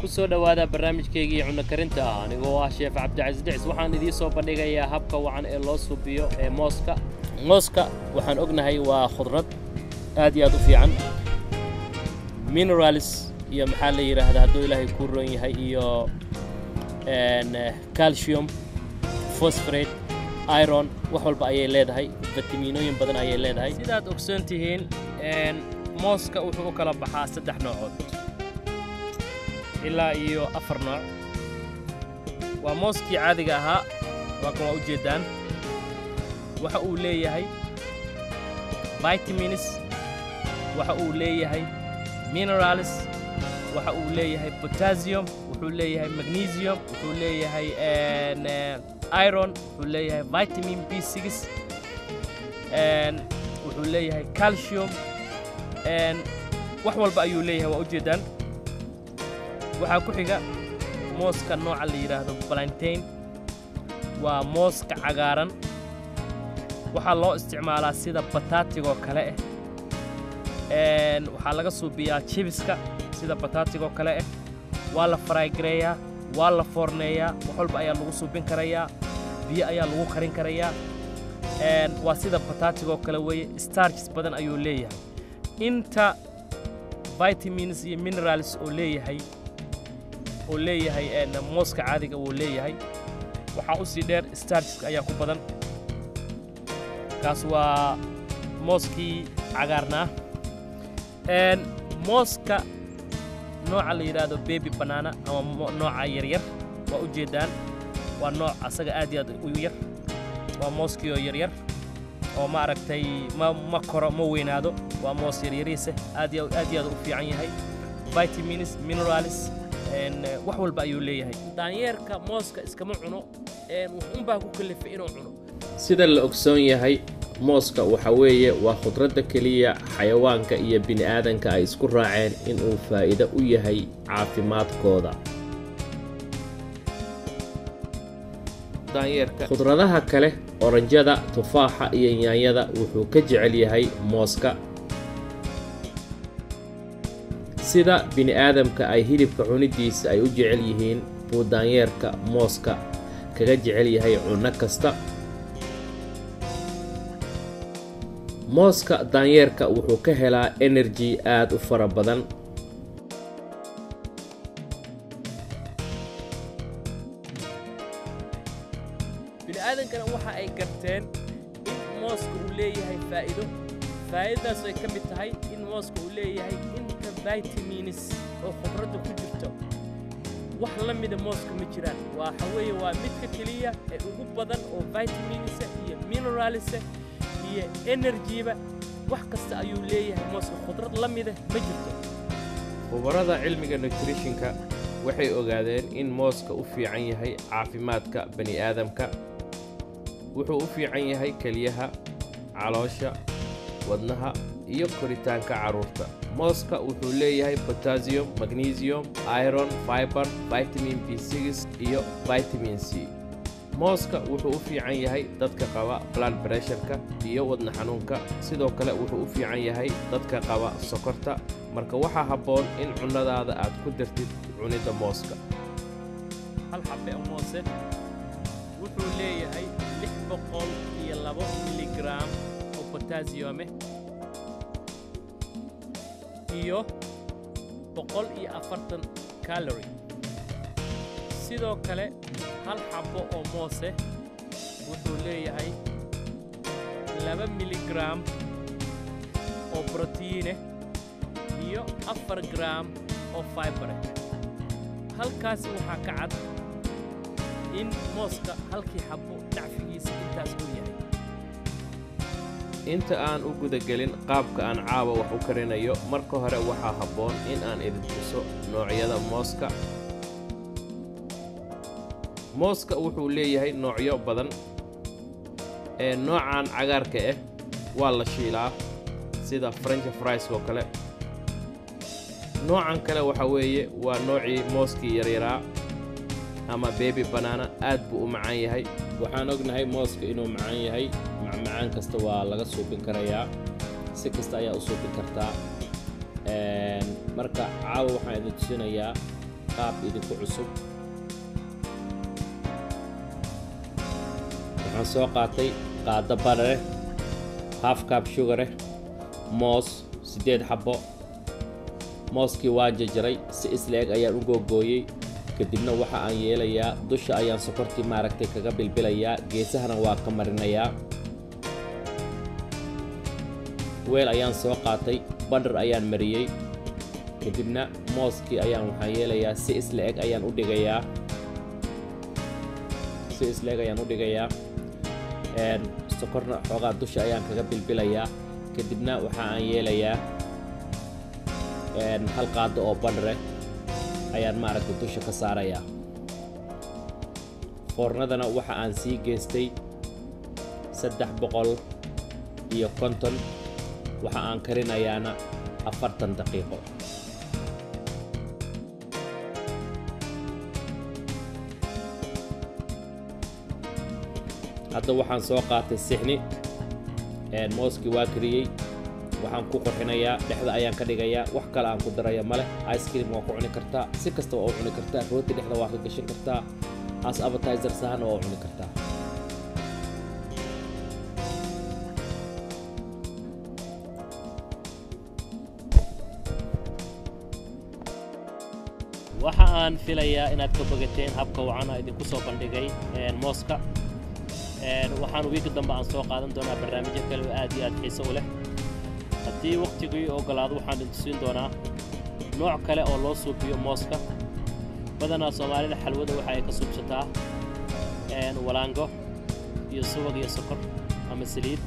ku soo dhowaada barnaamijkaygii cunno karinta anigoo ah sheef cabdicasiis dhicis waxaan idiin soo bandhigayaa habka wacan ee loo suubiyo ee mooska. Mooska waxaan ognahay waa khudrad aad iyo aad u fiican. Mineralis iyo maxaa la yidhaahdaa hadduu ilaahay kuu roon yahay iyo calcium phosphorate iron wax walba ayay leedahay. Fitamiinooyin badan ayay leedahay. Sidaad ogsoon tihiin mooska wuxuu u kala baxaa saddex noocood ilaa iyo afar nooc. Waa mooskii caadiga ahaa waa kan waa u jeeddaan waxa uu leeyahay vitamins waxa uu leeyahay minerals waxa uu leeyahay potassium wuxuu leeyahay magnesium wuxuu leeyahay iron wuxuu leeyahay vitamin b six wuxuu leeyahay calcium wax walba ayuu leeyahay waa u jeeddaan waxaa ku xiga mooska nooca la yidhaahdo balantain waa mooska cagaaran. Waxaa loo isticmaalaa sida bataatigoo kale ah waxaa laga suubiyaa jibiska sida bataatigoo kale ah waa la faraygareeyaa waa la foorneeyaa wax walba ayaa lagu suubin karayaa biyo ayaa lagu karin karayaa. Waa sida bataatigoo kale weeye starches badan ayuu leeyahay. Inta vitamins iyo minerals oo leeyahay oo leeyahay mooska caadiga wuu leeyahay. Waxaa u sii dheer starcheska ayaa ku badan. Kaas waa mooskii cagaarnaa mooska nooca la yidhaahdo bebi banaana ama nooca yaryar waa u jeeddaan waa nooc asaga aad iyo aad u yar. Waa mooskiioo yaryar oo ma aragtay ma koro ma weynaado. Waa moos yaryariisa aad iyo aad u fiican yahay. Vitamins minerals wax walba ayuu leeyahay. Daanyeerka mooska iskama cuno wuxuunbaa ku kalifay inuu cuno. Sida la ogsoon yahay mooska waxa weeye waa khudradda keliya xayawaanka iyo bini'aadanka ay isku raaceen inuu faa'iido u yahay caafimaadkooda. Khudradaha kale oranjada tufaaxa iyo yaanyada wuxuu ka jecel yahay mooska sida bini'aadamka ay hilibka cunidiisa ay u jecel yihiin buu daanyeerka mooska kaga jecel yahay cunno kasta. Mooska daanyeerka wuxuu ka helaa enerji aad u fara badan. Bini'aadankana waxa ay garteen in mooska uu leeyahay faa'iido. Faa'iidadaas ay ka mid tahay in mooska uu leeyahay vitamins oo khudradda ku jirto. Wax la mida mooska ma jiraan. Waxa weeye waa midka keliya ee ugu badan oo vitaminsa iyo mineralsa iyo enerjiba wax kasta ayuu leeyahay mooska khudrad la mida ma jirto. Khubarada cilmiga nutritionka waxay ogaadeen in mooska u fiican yahay caafimaadka bani'aadamka wuxuu u fiican yahay keliyaha caloosha wadnaha iyo koritaanka carruurta. Mooska wuxuu leeyahay potassium magnesium iron fiber vitamin b iyo vitamin c. Mooska wuxuu u fiican yahay dadka qaba blood bresharka iyo wadna xanuunka. Sidoo kale wuxuu u fiican yahay dadka qaba sokorta. Marka waxaa habboon in cunnadaada aad ku dartid cunidda mooska. Hal xabe moose wuxuu leeyahay miligram oo botaasiyome iyo boqol iyo afartan kalori sidoo kale hal xabbo oo moose wuxuu leeyahay laba miligram oo brotiine iyo afar gram oo faybare halkaasi waxaa ka cad in mooska halkii xabbo dacfigiisa intaas inta aan u gudagelin qaabka aan caawa wax u karinayo marka hore waxaa habboon in aan idin noocyada mooska. Mooska wuxuu leeyahay noocyo badan. Ee noocan cagaarka ah waa la shiilaa sida french fries oo kale. Noocan kale waxa weeye waa noocii mooskii yaryaraa ama bebi banaana aad buu u macaan yahay waxaan ognahay mooska inuu macaan yahay. Macmacaan kasta waa laga suubin karayaa. Si kasta ayaa u suubin kartaa marka caawa waxaan idin tusinayaa qaab idinku cusub. Waxaan soo qaatay qaado barare half cup sugare moos siddeed xabbo. Mooskii waa jajaray si isla eg ayaan u googooyey kadibna waxa aan yeelayaa dusha ayaan sokortii maaragtay kaga bilbilayaa geesahana waa ka marinayaa. Weel ayaan soo qaatay badhar ayaan mariyey kadibna mooskii ayaan waxaan yeelayaa si isla eg ayaan u dhigayaa. Si isla eg ayaan u dhigayaa. Sokorna xoogaa dusha ayaan kaga bilbilayaa. Kadibna waxa aan yeelayaa hal qaado oo badhre ayaan maaragtay dusha ka saarayaa. Foornadana waxa aan sii geystay saddex boqol iyo konton. Waxa aan karinayaana afartan daqiiqo. Hadda waxaan soo qaatay sixni mooskii waa kariyey waxaan ku qorxinayaa dhexda ayaan ka dhigayaa wax kale aan ku daraya male ice cream waa ku cuni kartaa si kasta u cuni kartaa. Rooti dhexda waa ka gashan kartaa as appetizer sahana waa u cuni kartaa. Waxa aan filayaa inaad ka bogateen habka wacana idinku soo bandhigay mooska. Waxaan wiigi dambe aan soo qaadan doonaa barnaamijyo kale oo aad iyo aad xiiso u leh haddii wakhtigii ogolaado waxaan idin tusin doonaa nooc kale oo loo suubiyo mooska badanaa soomaalida xalwada waxa ay ka suubsataa walaango iyo subag iyo sokor ama saliid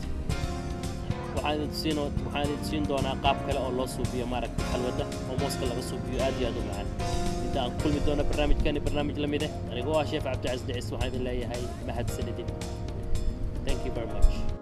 waxaan idin tusin waxaan idin tusin doonaa qaab kale oo loo suubiyo maaragtay xalwada oo mooska laga suubiyo aad iyo aad u macaan inta aan kulmi doono barnaamijkani barnaamij la mid eh anigoo ah sheef cabdicasiis dhicis waxaan idin leeyahay mahadsanidin thank you very much